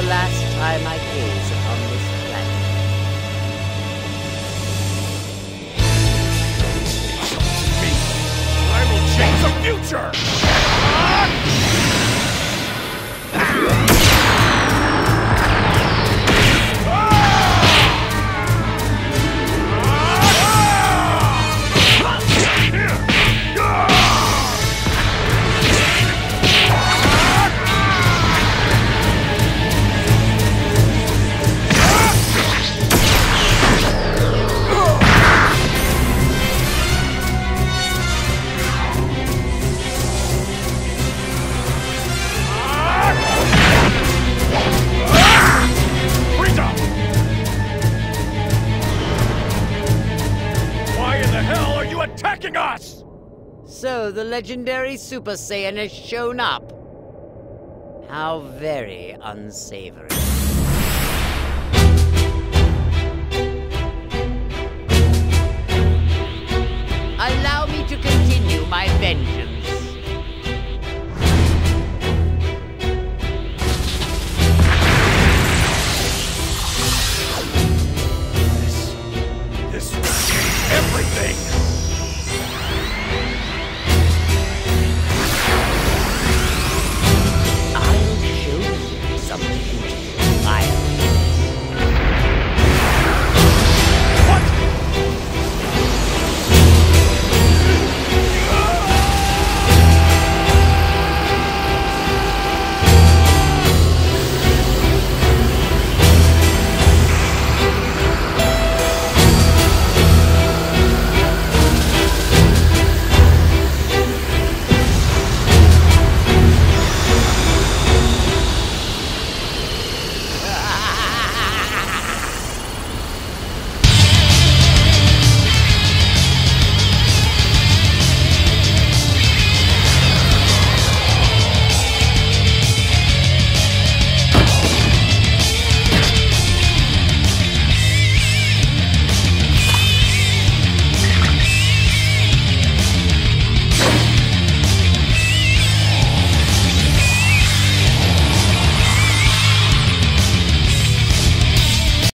the last time I gaze upon this planet. Me, I will change the future! So the legendary Super Saiyan has shown up. How very unsavory.